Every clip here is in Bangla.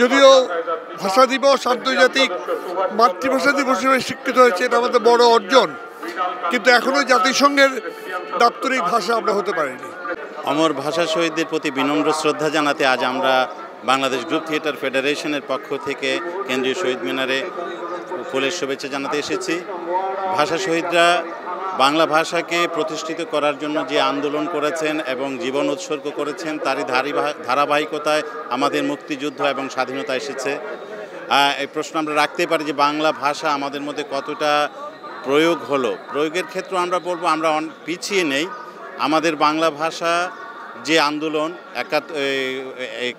যদিও ভাষা দিবস আন্তর্জাতিক মাতৃভাষা দিবস হিসেবে স্বীকৃত হয়েছে, এটা আমাদের বড় অর্জন। কিন্তু এখনও জাতিসংঘের দাপ্তরিক ভাষা আমরা হতে পারিনি। অমর ভাষা শহীদদের প্রতি বিনম্র শ্রদ্ধা জানাতে আজ আমরা বাংলাদেশ গ্রুপ থিয়েটার ফেডারেশনের পক্ষ থেকে কেন্দ্রীয় শহীদ মিনারে ফুলের শুভেচ্ছা জানাতে এসেছি। ভাষা শহীদরা বাংলা ভাষাকে প্রতিষ্ঠিত করার জন্য যে আন্দোলন করেছেন এবং জীবন উৎসর্গ করেছেন, তারই ধারিবা- ধারাবাহিকতায় আমাদের মুক্তিযুদ্ধ এবং স্বাধীনতা এসেছে। এই প্রশ্ন আমরা রাখতে পারি যে বাংলা ভাষা আমাদের মধ্যে কতটা প্রয়োগ হলো। প্রয়োগের ক্ষেত্রে আমরা বলব, আমরা পিছিয়ে নেই। আমাদের বাংলা ভাষা যে আন্দোলন, একাত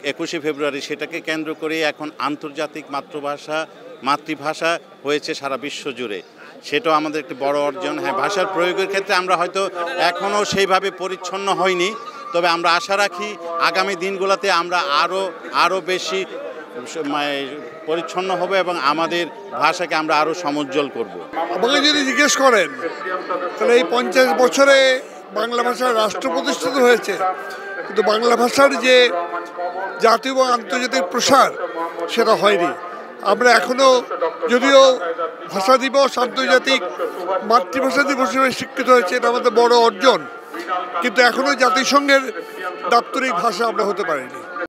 একুশে ফেব্রুয়ারি সেটাকে কেন্দ্র করে এখন আন্তর্জাতিক মাতৃভাষা মাতৃভাষা হয়েছে সারা বিশ্ব জুড়ে। সেটাও আমাদের একটি বড় অর্জন। হ্যাঁ ভাষার প্রয়োগের ক্ষেত্রে আমরা হয়তো এখনও সেইভাবে পরিচ্ছন্ন হয়নি তবে আমরা আশা রাখি আগামী দিনগুলোতে আমরা আরও আরও বেশি মানে পরিচ্ছন্ন হবে এবং আমাদের ভাষাকে আমরা আরও সমুজ্জ্বল করব। আমাকে যদি জিজ্ঞেস করেন, তাহলে এই পঞ্চাশ বছরে বাংলা ভাষার রাষ্ট্র প্রতিষ্ঠিত হয়েছে। কিন্তু বাংলা ভাষার যে জাতীয় এবং আন্তর্জাতিক প্রসার, সেটা হয়নি। আমরা এখনও যদিও ভাষা দিবস, আন্তর্জাতিক মাতৃভাষা দিবস হিসেবে স্বীকৃত হয়েছে, এটা আমাদের বড় অর্জন। কিন্তু এখনও জাতিসংঘের দাপ্তরিক ভাষা আমরা হতে পারিনি।